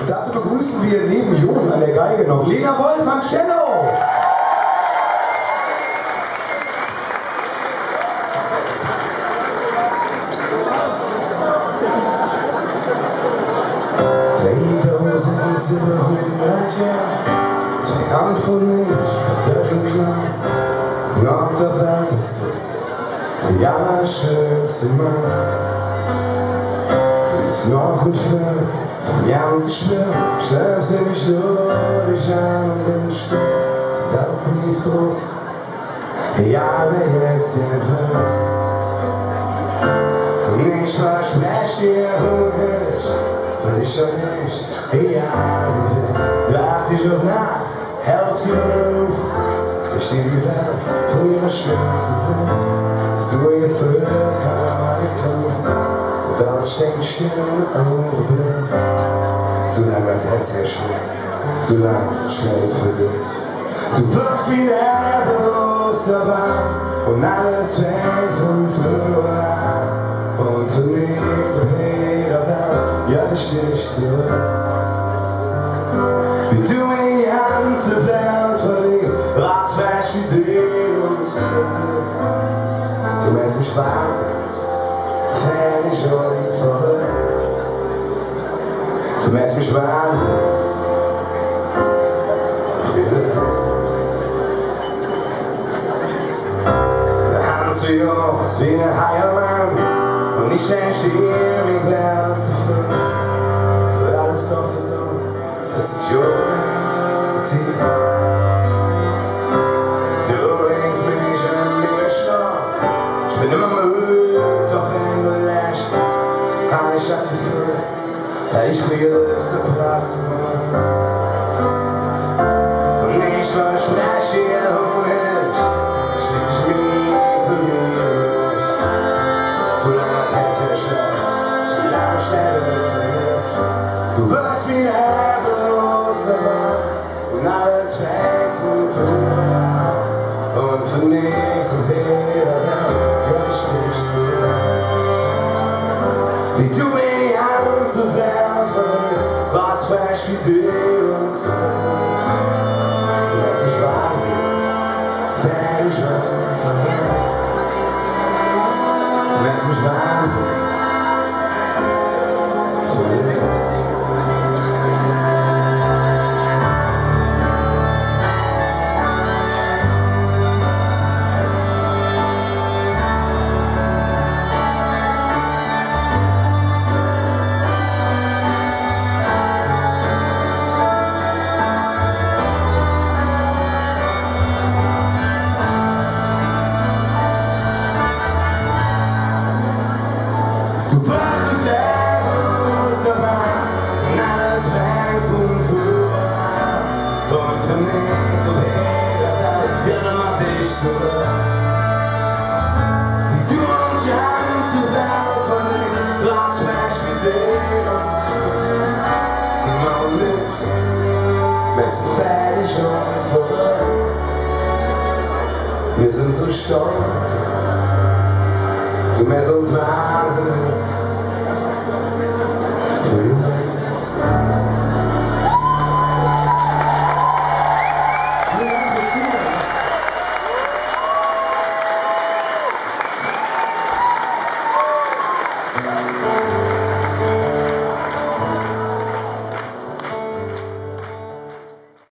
Und dazu begrüßen wir neben Jon an der Geige noch Lena Wolf am Cello. Dreitausendsiebenhundert Jahre, zwei Handvoll Milch, verdörrten klar, und auf der Welt ist du die allerschönste Mann. Sie ist noch mit Fell, vom ganzen schwer, schläft sie mich nur dich an und bin still. Die Welt blieb draus, ja, wer jetzt hier will. Und ich verspreche dir hungrig, für dich schon nicht, ja, wie darf ich auch nacht, helft dir in Luft, sich dir die Welt von ihrer schönsten Sinn, so ihr Völker kann man nicht kaufen. Die Welt steht still im Augenblick. Wird jetzt hier schnell, zu lang schnell dich. Du wirkst wie der Bewusstsein und alles fängt von früher an. Und für mich so jeder Welt, ja, ich dich zurück. Wie du in die ganze Welt verliest, ratzfest wie den und es Du machst mich wahnsinnig ich schon verrückt. Du mich wahnsinnig. Da haben sie aus wie eine Heiermann und ich steh still wie Welt zu Fuß. Wird alles doch verdammt, das ist Jungen, die Du legst mich an mir Schlaf, ich bin immer müde, doch wenn du lässt, kann ich an dir Liebste Platz. Und ich verspreche dir Honig, leg dich nie für mich. Zu lange schnell, zu lange schnell für mich. Du wirst wie war's fresh wie dir Wir sind so stolz auf dich. Du machst uns wahnsinnig. Für